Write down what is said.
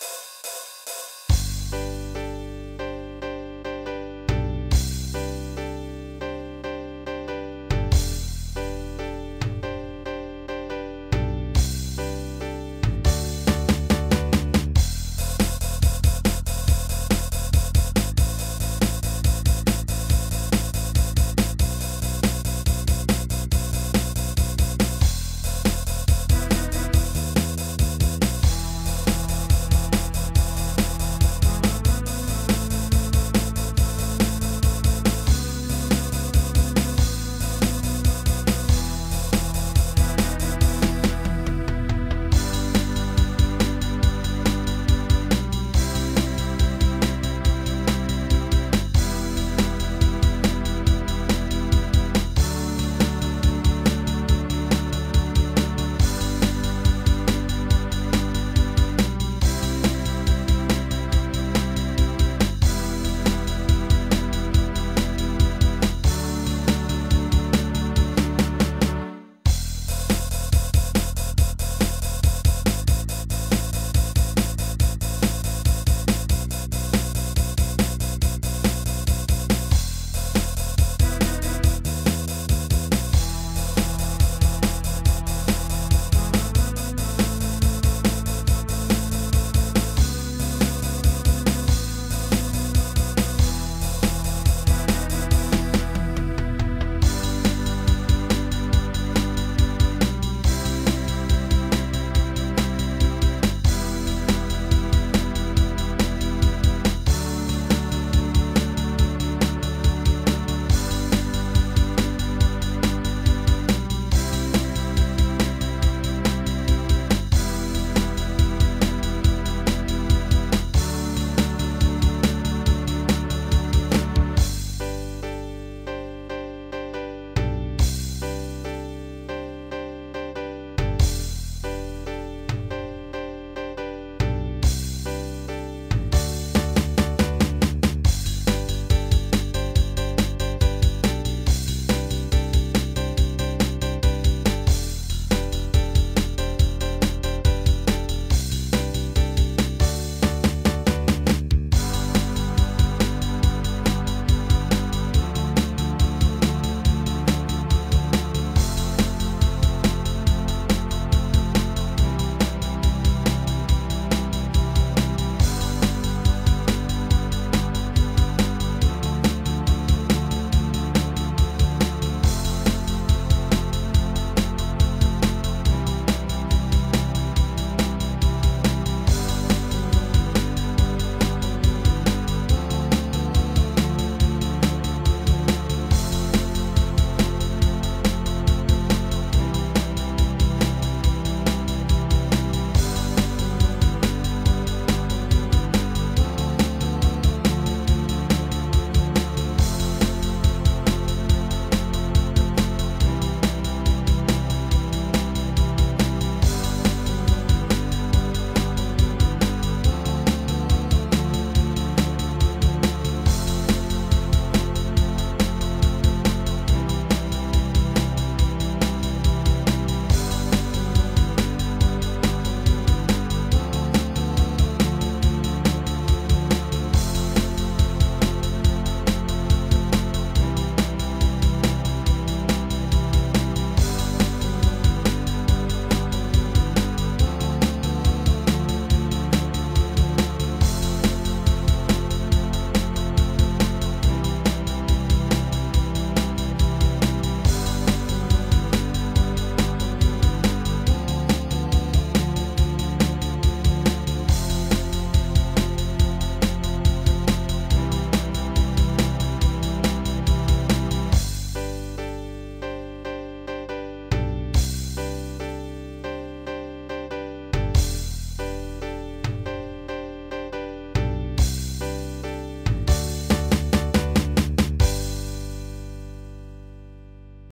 you